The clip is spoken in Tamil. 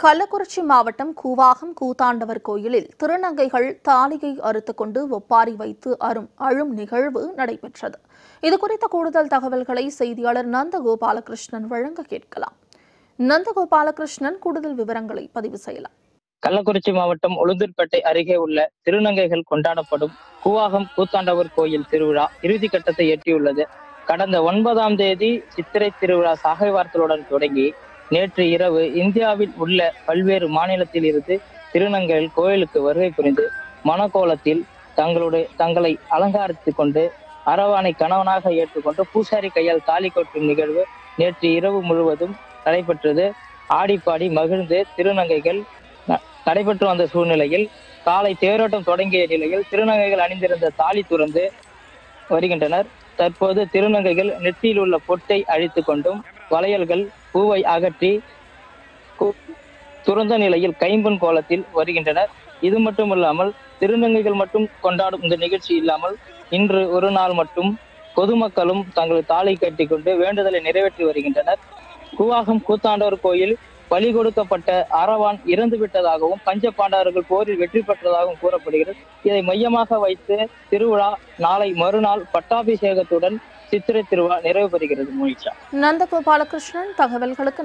கள்ளக்குறிச்சி மாவட்டம் கூவாகம் கூத்தாண்டவர் கோயிலில் திருநங்கைகள் தாலியை அறுத்துக் கொண்டு ஒப்பாரி வைத்து அரும் அழும் நிகழ்வு நடைபெற்றது. இதுகுறித்த கூடுதல் தகவல்களை செய்தியாளர் நந்தகோபாலகிருஷ்ணன் வழங்க கேட்கலாம். நந்தகோபாலகிருஷ்ணன் கூடுதல் விவரங்களை பதிவு செய்யலாம். கள்ளக்குறிச்சி மாவட்டம் உளுந்தூர்பேட்டை அருகே உள்ள திருநங்கைகள் கொண்டாடப்படும் கூவாகம் கூத்தாண்டவர் கோயில் திருவிழா இறுதி கட்டத்தை எட்டியுள்ளது. கடந்த ஒன்பதாம் தேதி சித்திரை திருவிழா சாகைவார்த்தலுடன் தொடங்கி நேற்று இரவு இந்தியாவில் உள்ள பல்வேறு மாநிலத்தில் இருந்து திருநங்கைகள் கோயிலுக்கு வருகை புரிந்து மனக்கோலத்தில் தங்களுடைய தங்களை அலங்கரித்துக் கொண்டு அரவானை கணவனாக ஏற்றுக்கொண்டு பூசாரி கையால் தாலி கொட்டும் நிகழ்வு நேற்று இரவு முழுவதும் நடைபெற்றது. ஆடிப்பாடி மகிழ்ந்து திருநங்கைகள் ந- நடைபெற்று வந்த சூழ்நிலையில் காலை தேரோட்டம் தொடங்கிய நிலையில் திருநங்கைகள் அணிந்திருந்த தாலி துறந்து வருகின்றனர். தற்போது திருநங்கைகள் நெற்றியில் உள்ள பொட்டை அழித்து கொண்டும் வளையல்கள் பூவை அகற்றி துறந்த நிலையில் கைம்பன் கோலத்தில் வருகின்றனர். இது மட்டுமல்லாமல் திருநங்கைகள் மட்டும் கொண்டாடும் இந்த நிகழ்ச்சி இல்லாமல் இன்று ஒரு நாள் மட்டும் பொதுமக்களும் தங்கள் தாலை கட்டிக்கொண்டு வேண்டுதலை நிறைவேற்றி வருகின்றனர். கூவாகம் கூத்தாண்டவர் கோயில் பலி கொடுக்கப்பட்ட அரவான் இறந்து விட்டதாகவும் பஞ்ச பாண்டவர்கள் போரில் வெற்றி பெற்றதாகவும் கூறப்படுகிறது. இதை மையமாக வைத்து திருவிழா நாளை மறுநாள் பட்டாபிஷேகத்துடன் சித்திரை திருவிழா நிறைவு பெறுகிறது. மோனிஷா நந்தகோபாலகிருஷ்ணன் தகவல்களுக்கு